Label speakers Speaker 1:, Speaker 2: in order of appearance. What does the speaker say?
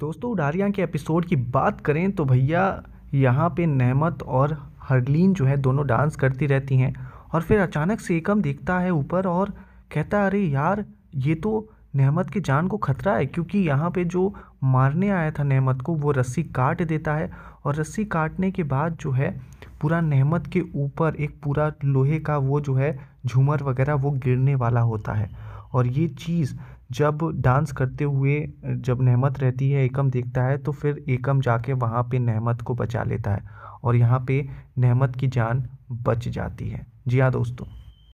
Speaker 1: दोस्तों, उडारिया के एपिसोड की बात करें तो भैया यहाँ पे नहमत और हरलीन जो है दोनों डांस करती रहती हैं और फिर अचानक से एकम देखता है ऊपर और कहता है, अरे यार, ये तो नहमत की जान को खतरा है क्योंकि यहाँ पे जो मारने आया था नहमत को, वो रस्सी काट देता है और रस्सी काटने के बाद जो है पूरा नहमत के ऊपर एक पूरा लोहे का वो जो है झूमर वगैरह वो गिरने वाला होता है और ये चीज़ जब डांस करते हुए, जब नहमत रहती है, एकम देखता है तो फिर एकम जाके वहाँ पे नहमत को बचा लेता है और यहाँ पे नहमत की जान बच जाती है। जी हाँ दोस्तों।